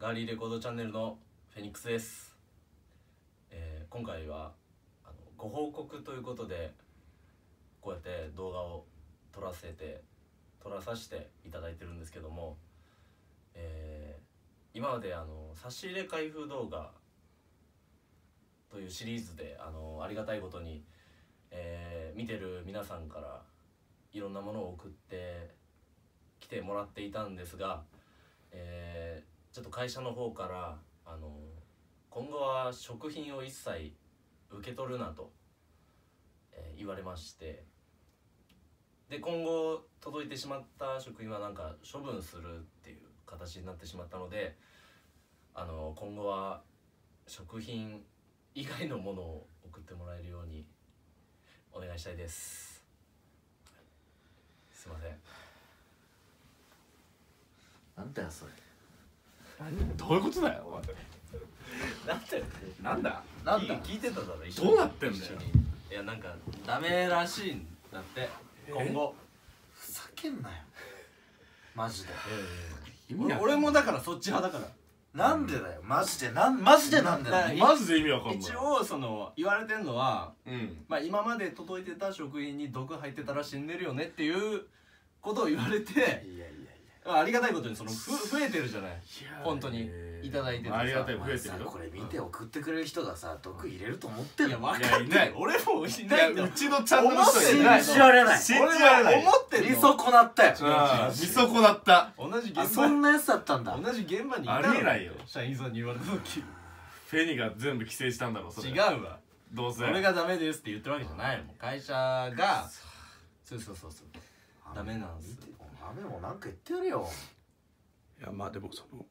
ガーリーレコードチャンネルのフェニックスです、えー今回はあのご報告ということでこうやって動画を撮らせて撮らさせていただいてるんですけども、えー今まであの差し入れ開封動画というシリーズであのありがたいことに、えー見てる皆さんからいろんなものを送って来てもらっていたんですが、えーちょっと会社の方からあの今後は食品を一切受け取るなと、えー言われましてで今後届いてしまった食品はなんか処分するっていう形になってしまったのであの今後は食品以外のものを送ってもらえるようにお願いしたいです。すいません。なんだよそれ。どういうことだよお前なんだよ。なんだ？なんだ？聞いてただろ一緒に。どうなってんだよ。いやなんかダメらしいんだって。今後。ふざけんなよ。マジで。俺俺もだからそっち派だから。なんでだよ。マジで。なんマジでなんでだだよマジで意味わかんない。一応その言われてんのはうん。まあ今まで届いてた食品に毒入ってたら死んでるよねっていうことを言われてあありがたいことにそのふ増えてるじゃない。本当に。いただいててさ。ありがたい増えてるよ。さこれ見て送ってくれる人がさ毒入れると思ってんの。いや分かっていない。る俺もいいない。んだうちのチャンネルの人信いない。じられない信じられない。思ってんの。見損なったよ。うん見損なった。同じ現あ場そんなやつだったんだ。同じ現場にいたあのりえないよ。社員さんに言われた時。フェニが全部規制したんだろそれ。違うわ。どうせ。俺がダメですって言ってるわけじゃないもん。会社が。そうそうそうそう。ダメなんす。見て雨もなんか言ってやるよ。いやまあでもその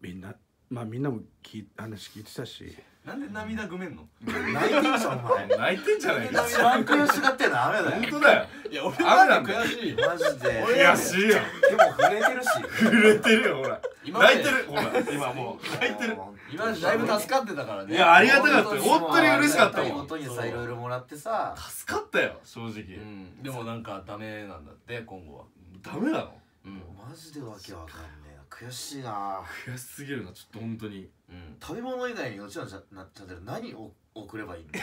みんなまあみんなも聞い話聞いてたし。なんで涙ぐめんの？泣いてんじゃんお前。泣いてんじゃないか。一番悔しがってんの雨だよ。本当だよ。いや俺なんだで悔しい。マジで。悔しいよ。でも震えてるし。震えてるよほら。泣いてるほら。今もう。泣いてる。今までだいぶ助かってたからね。いやありがたかったよ。本本当に嬉しかったもん。ありがたいことにさいろいろもらってさ。助かったよ正直。うん。でもなんかダメなんだって今後はダメなの？うん。マジでわけわかんねえな。悔しいな。悔しすぎるなちょっと本当に。うん。食べ物以外にうちのチャなチャンネル何を送ればいいの？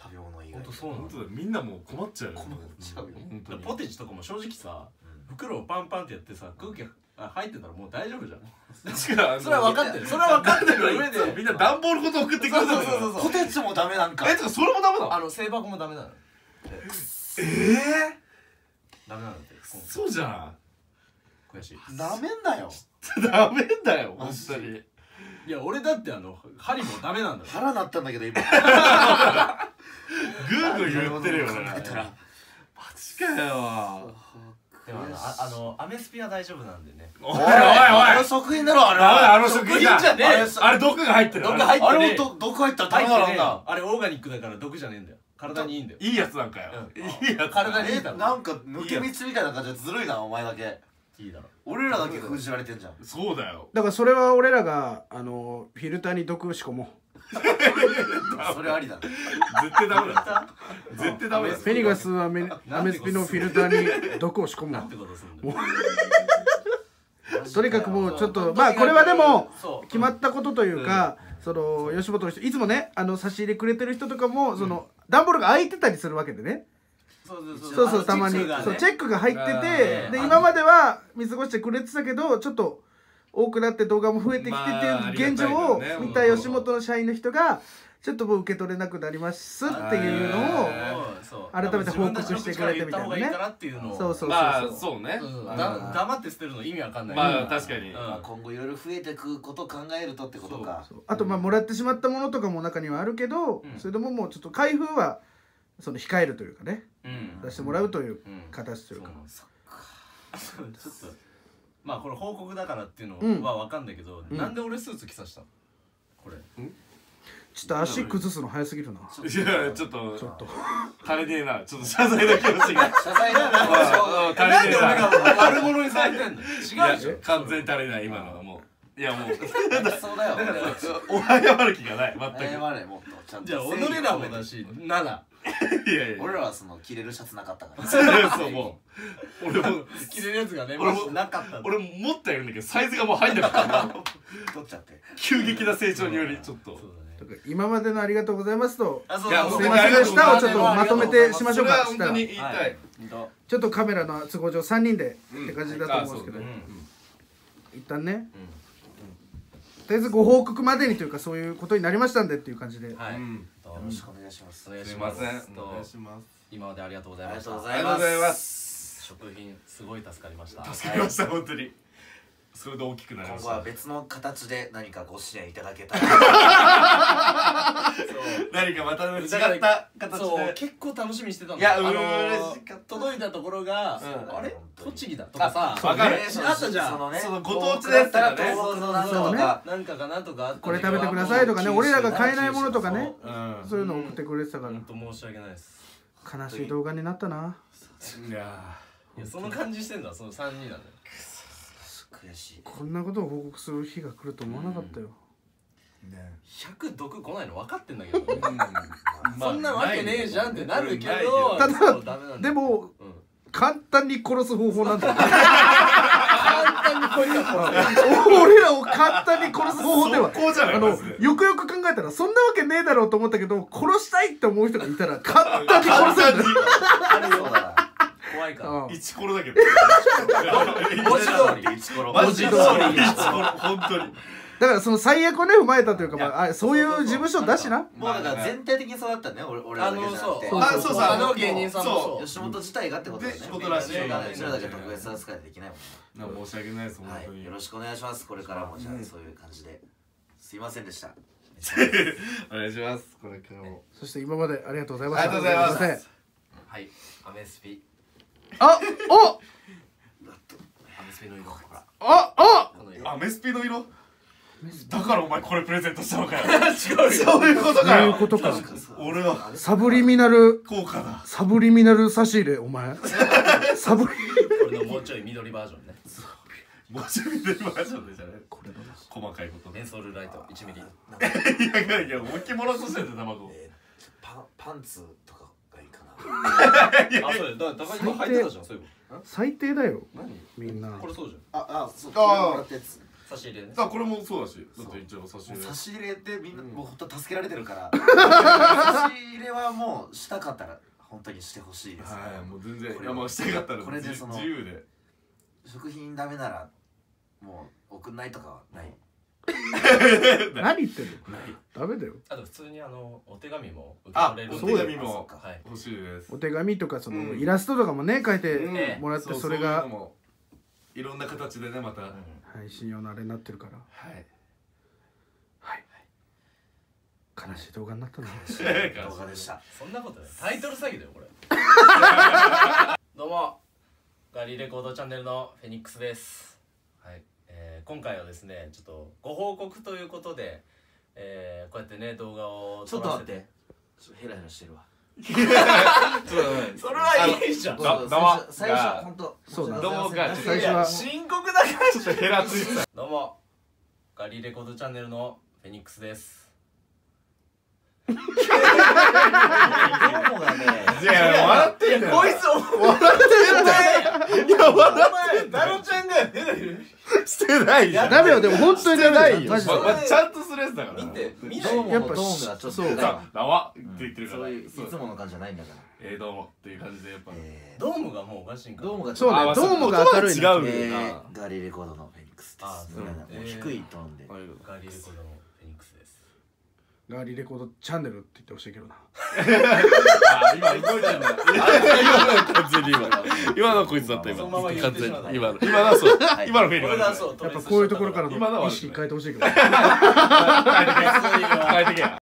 食べ物以外に。本当そうなの？本当だよ。みんなもう困っちゃうよ。困っちゃうよ。本当に。ポテチとかも正直さうん。袋をパンパンってやってさ空気あ入ってたらもう大丈夫じゃん。確かに。それは分かってる。それは分かってる。上でみんな段ボールごと送ってくるそうそうそうそうポテチもダメなんかえてかそれもダメなの？あの製箱もダメなの。ええダメなんだって今後そうじゃ悔しい。ダメんだよ。ん ダメだよ本当に。いや俺だってあの針もダメなんだよ腹なったんだけど今。グーグー言ってるよ考ねマジかよ。でもあのああのアメスピは大丈夫なんでね。おいおいおい。あれ食品だろあれあの食食品品じゃねえ。あれあれ毒が入ってる。毒入ってあれもど毒入った。らダ入ってねえメだろあれオーガニックだから毒じゃねえんだよ体にいいんだよ。いいやつなんかよ。うん。いいやつえ体にいいだろ。なんか抜け道みたいな感じでずるいなお前だけ。いいだろ。俺らだけ封じられてんじゃん。そうだよ。だからそれは俺らがあのフィルターに毒を仕込も それありだ。絶対ダメだ。絶対ダメだ。うフェニガスはアメアメスピのフィルターに毒を仕込むわなんてことすんだよ。とにかくもうちょっとまあこれはでも決まったことというか、その吉本の人いつもねあの差し入れくれてる人とかも、その段ボールが開いてたりするわけでね。そうそうたまに。そうチェックが入っててで今までは見過ごしてくれてたけどちょっと多くなって動画も増えてきてってまあいう現状を見た吉本の社員の人がちょっともう受け取れなくなりますっていうのを改めて報告してくれてみたいなね。そうそうそうまあそうそうね黙って捨てるの意味わかんないまあ確かに。うんまあ今後いろいろ増えてくことを考えるとってことか。あとまあもらってしまったものとかも中にはあるけど、うん。それでももうちょっと開封はその控えるというかねうん。出してもらうといううん形というか、そうなんですちょっとまあこれ報告だからっていううん。のはわかんないけど、うん。なんで俺スーツ着さしたの？これ。ちょっと足崩すの早すぎるな、いやちょっと。ちょっと。足りねえな。ちょっと謝罪の気持ちが謝罪だなうん足りな。んで俺が悪者にされてんの？違うでしょ。完全に足りない今のは。もう。いやもう。そうだよ。お謝る気がない。全く。謝れもっと。ちゃんと。じゃあ己らもだしならいやいや俺らはその着れるシャツなかったから そうもう。俺も。着れるやつがね俺も。なかった俺持ったよるんだけどサイズがもう入んなかった。取っちゃって。急激な成長によりちょっと。今までのありがとうございますと。いやすいませんでした。をちょっとまとめてしましょうそれはか本当に言いたはい。ちょっとカメラの都合上3人でうん。って感じだと思うんですけど、一旦ね。うん。とりあえずご報告までにというかそういうことになりましたんでっていう感じで、よろしくお願いします。お願いしますすいません。とお願いします。今までありがとうございました。ありがとうございますす。食品すごい助かりました。助かりました本当にそれで大きくなりま今後は別の形で何かご支援いただけたら。何かまた違っだからた形そう。で結構楽しみにしてたのいやあのー嬉しかった。届いたところが、うん。あれ？栃木だとかさ。あわかるね。あったじゃん。そのね。そのご当地のやつだね。東北のなんとそうね。かなんかかなんとかあったこれ食べてくださいとかね。俺らが買えないものとかね。うん。そういうの送ってくれてたから。本当申し訳ないです。悲しい動画になったな。いやいやその感じしてんだ。その3人なんだよ悔しい。こんなことを報告する日が来ると思わなかったよ、ーね。100毒来ないの分かってんだけど、うん。そんなわけねえじゃんってなるけどただそうダメなんだよ。でもうん。簡単に殺す方法なんだよ簡単にこいつは俺らを簡単に殺す方法では速攻じゃない。あのよくよく考えたらそんなわけねえだろうと思ったけど殺したいって思う人がいたら簡単に殺せるんだな怖いから。うん。一コロだけ。ど文字通り一コロマジで。文字通一コロ本当に。だからその最悪をね踏まえたというか、まあ、あそういう事務所だしな。もうだから全体的にそうだったね俺俺らだけじゃなくて。あのそう。あそうそう。あの芸人さんもそそう。吉本自体がってことだよね。でことらしいしょうがないうちらだけ特別扱いできないもん申し訳ないです本当に。ねはい。よろしくお願いしますこれからも。じゃあそういう感じで。すいませんでした。お願いします。これからも。そして今までありがとうございました。ありがとうございます。はい。アメスピあおアメスピの色ほらああこの色あメスピの色？だからお前これプレゼントしたのかよ。違うよそういうことかそういうよことか。俺はサブリミナル効果だ。サブリミナル差し入れお前。サブリこれのもうちょい緑バージョンね。申し訳ないバージョンでじゃね。細かいことメンソールライト1ミリ。いやいやいや思いっきりもらおうとしてんだよ卵。えーパンパンツとかあそうだよ。だから高木君入ってたじゃんそういう最低だよ。何？みんな。これそうじああそう。あ差し入れね。さあこれもそうだし。だって一応差し入れ。差し入れでみんなもう本当助けられてるから。差し入れはもうしたかったら本当にしてほしいですね。はいもう全然いやまあしたかったら自これでその自由で。食品ダメならもう送んないとかはない。何言ってんの？ダメだよ。あと普通にあのお手紙も受けあ取れるお手紙も。はい欲しいです。お手紙とかそのうん。イラストとかもね書いてうん。もらってうそれがういろんな形でねまた。はうん配信用のあれになってるから。い。悲しい動画になったな。動画でした。そんなことない。タイトル詐欺だよこれ。どうも。ガリレコードチャンネルのフェニックスです。はい、えー今回はですねちょっとご報告ということで、えーこうやってね動画をちょっと撮らせ待って。ちょっとヘラヘラしてるわ それはいいじゃん。だわ。最初本当そうだ。どうもが最初は。深刻だから。ちょっとヘラついてた。どうも。ガリレコードチャンネルのフェニックスです。どうもがねいや笑ってんだよ。こいつお笑ってんだよ。いや笑前ダロちゃんがしてないじゃん。ダメよでも本当にダメだないよ。ちゃんとやつだから見て見てどうもやっぱのドームがちょっとそうさだわって言ってるから。そういういそう。つもの感じじゃないんだから。えーどうもっていう感じでやっぱ。えー。ドームがもうおかしいんかドームがそうね。あまあドームが明るい違のうえよな。ーガリレコードのフェニックスであそう。低いトーンで。ガリレコードのフェニックスですガリレコードチャンネルって言ってほしいけどな。あ今動いてんだ今の完全に今。今のこいつだった今。完全に。今の今のはそう。はい。今のフェイルこれがそうやっぱこういうところから今のはの意識変えてほしいけど 変えてけ。変えてけ